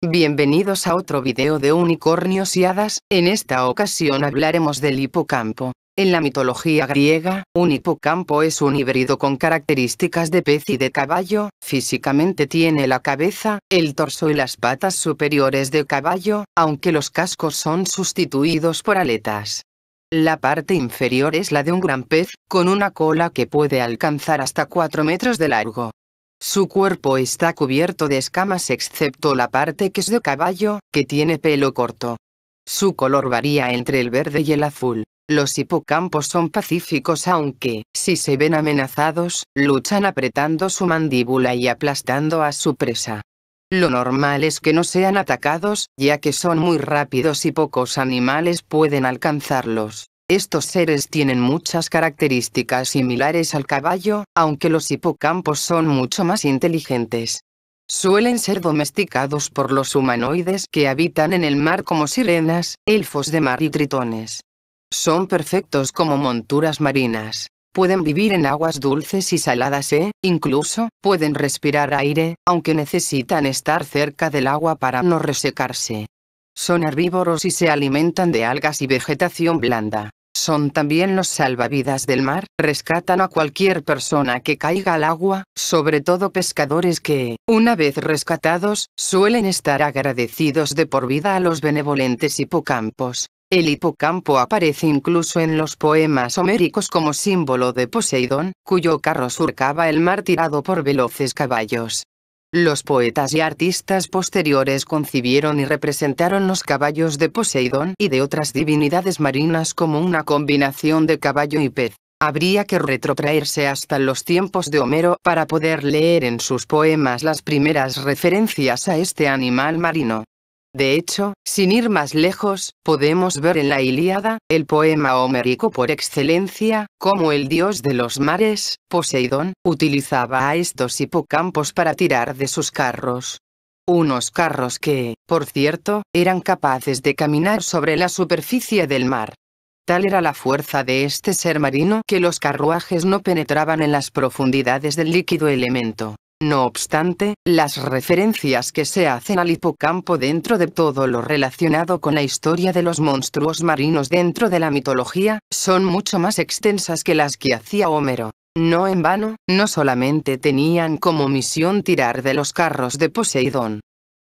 Bienvenidos a otro video de unicornios y hadas, en esta ocasión hablaremos del hipocampo. En la mitología griega, un hipocampo es un híbrido con características de pez y de caballo, físicamente tiene la cabeza, el torso y las patas superiores de caballo, aunque los cascos son sustituidos por aletas. La parte inferior es la de un gran pez, con una cola que puede alcanzar hasta 4 metros de largo. Su cuerpo está cubierto de escamas excepto la parte que es de caballo, que tiene pelo corto. Su color varía entre el verde y el azul. Los hipocampos son pacíficos aunque, si se ven amenazados, luchan apretando su mandíbula y aplastando a su presa. Lo normal es que no sean atacados, ya que son muy rápidos y pocos animales pueden alcanzarlos. Estos seres tienen muchas características similares al caballo, aunque los hipocampos son mucho más inteligentes. Suelen ser domesticados por los humanoides que habitan en el mar como sirenas, elfos de mar y tritones. Son perfectos como monturas marinas. Pueden vivir en aguas dulces y saladas e, incluso, pueden respirar aire, aunque necesitan estar cerca del agua para no resecarse. Son herbívoros y se alimentan de algas y vegetación blanda. Son también los salvavidas del mar, rescatan a cualquier persona que caiga al agua, sobre todo pescadores que, una vez rescatados, suelen estar agradecidos de por vida a los benevolentes hipocampos. El hipocampo aparece incluso en los poemas homéricos como símbolo de Poseidón, cuyo carro surcaba el mar tirado por veloces caballos. Los poetas y artistas posteriores concibieron y representaron los caballos de Poseidón y de otras divinidades marinas como una combinación de caballo y pez. Habría que retrotraerse hasta los tiempos de Homero para poder leer en sus poemas las primeras referencias a este animal marino. De hecho, sin ir más lejos, podemos ver en la Ilíada, el poema homérico por excelencia, cómo el dios de los mares, Poseidón, utilizaba a estos hipocampos para tirar de sus carros. Unos carros que, por cierto, eran capaces de caminar sobre la superficie del mar. Tal era la fuerza de este ser marino que los carruajes no penetraban en las profundidades del líquido elemento. No obstante, las referencias que se hacen al hipocampo dentro de todo lo relacionado con la historia de los monstruos marinos dentro de la mitología, son mucho más extensas que las que hacía Homero. No en vano, no solamente tenían como misión tirar de los carros de Poseidón.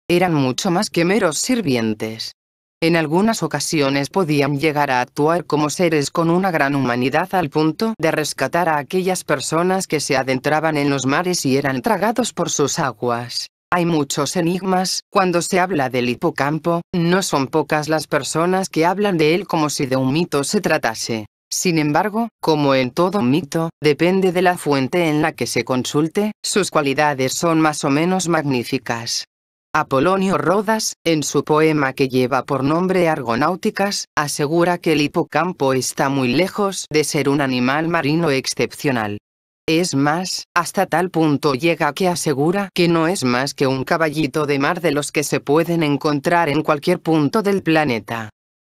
Eran mucho más que meros sirvientes. En algunas ocasiones podían llegar a actuar como seres con una gran humanidad al punto de rescatar a aquellas personas que se adentraban en los mares y eran tragados por sus aguas. Hay muchos enigmas, cuando se habla del hipocampo, no son pocas las personas que hablan de él como si de un mito se tratase. Sin embargo, como en todo mito, depende de la fuente en la que se consulte, sus cualidades son más o menos magníficas. Apolonio Rodas, en su poema que lleva por nombre Argonáuticas, asegura que el hipocampo está muy lejos de ser un animal marino excepcional. Es más, hasta tal punto llega que asegura que no es más que un caballito de mar de los que se pueden encontrar en cualquier punto del planeta.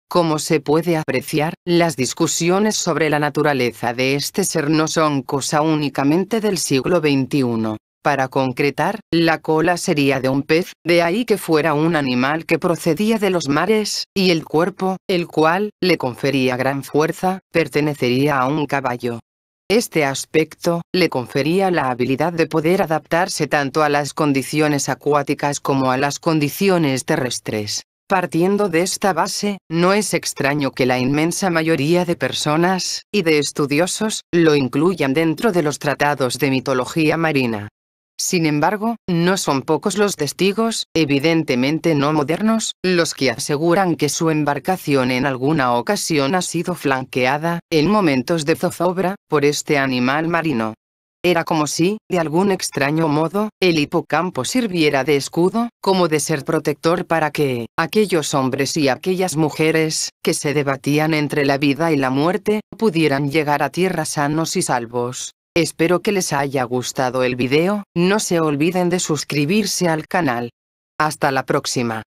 Como se puede apreciar, las discusiones sobre la naturaleza de este ser no son cosa únicamente del siglo XXI. Para concretar, la cola sería de un pez, de ahí que fuera un animal que procedía de los mares, y el cuerpo, el cual, le confería gran fuerza, pertenecería a un caballo. Este aspecto, le confería la habilidad de poder adaptarse tanto a las condiciones acuáticas como a las condiciones terrestres. Partiendo de esta base, no es extraño que la inmensa mayoría de personas, y de estudiosos, lo incluyan dentro de los tratados de mitología marina. Sin embargo, no son pocos los testigos, evidentemente no modernos, los que aseguran que su embarcación en alguna ocasión ha sido flanqueada, en momentos de zozobra, por este animal marino. Era como si, de algún extraño modo, el hipocampo sirviera de escudo, como de ser protector para que, aquellos hombres y aquellas mujeres, que se debatían entre la vida y la muerte, pudieran llegar a tierra sanos y salvos. Espero que les haya gustado el video, no se olviden de suscribirse al canal. Hasta la próxima.